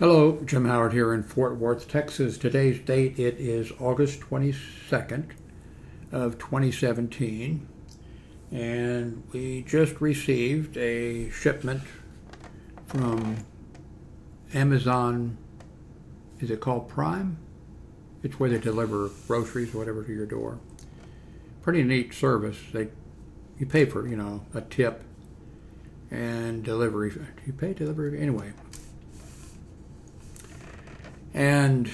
Hello, Jim Howard here in Fort Worth, Texas. Today's date it is August 22nd of 2017 and we just received a shipment from Amazon is it called Prime? It's where they deliver groceries or whatever to your door. Pretty neat service. They you pay for, you know, a tip and delivery. You pay delivery anyway? And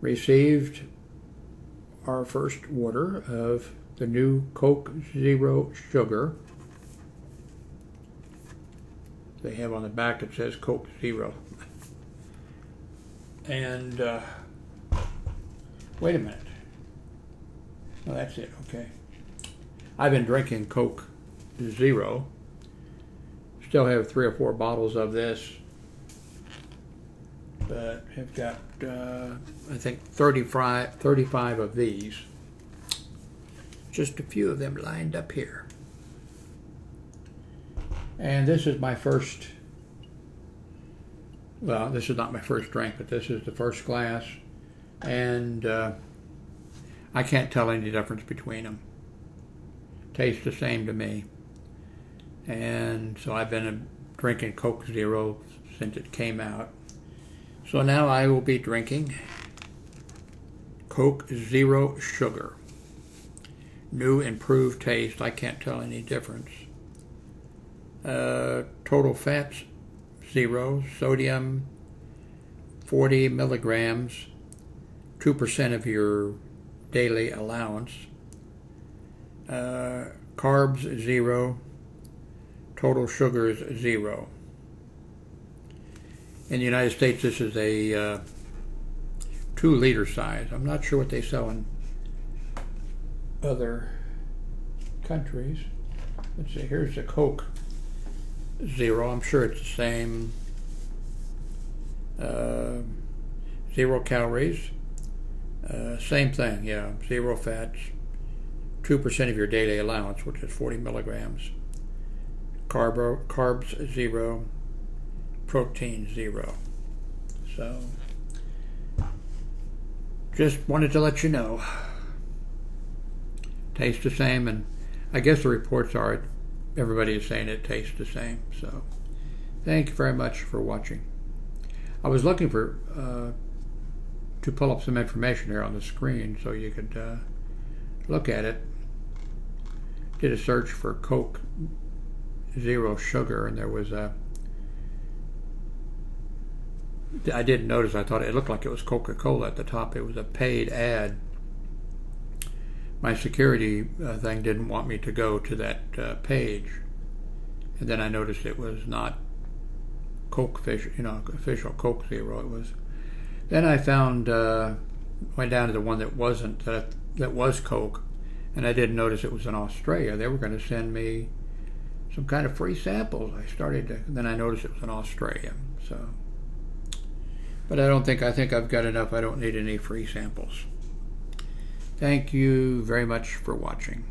received our first order of the new Coke Zero Sugar. They have on the back it says Coke Zero. And uh, wait a minute. That's it. Okay. I've been drinking Coke zero. Still have three or four bottles of this, but have got, uh, I think, 35, 35 of these. Just a few of them lined up here. And this is my first, well, this is not my first drink, but this is the first glass. And uh, I can't tell any difference between them. Tastes the same to me and so I've been drinking Coke Zero since it came out. So now I will be drinking Coke Zero Sugar. New improved taste. I can't tell any difference. Uh, total fats zero. Sodium 40 milligrams. 2% of your daily allowance. Uh, carbs zero total sugar is zero. In the United States, this is a uh, two liter size. I'm not sure what they sell in other countries. Let's see, here's the Coke Zero. I'm sure it's the same. Uh, zero calories. Uh, same thing, yeah. Zero fats. 2% of your daily allowance, which is 40 milligrams carbo, carbs zero, protein zero. So, just wanted to let you know. Tastes the same, and I guess the reports are everybody is saying it tastes the same. So, thank you very much for watching. I was looking for uh, to pull up some information here on the screen so you could uh, look at it. Did a search for Coke zero sugar, and there was a. I didn't notice. I thought it looked like it was Coca Cola at the top. It was a paid ad. My security uh, thing didn't want me to go to that uh, page, and then I noticed it was not Coke fish, you know, official Coke Zero. It was. Then I found uh, went down to the one that wasn't that that was Coke, and I didn't notice it was in Australia. They were going to send me some kind of free samples. I started to, then I noticed it was in Australia. So, but I don't think, I think I've got enough. I don't need any free samples. Thank you very much for watching.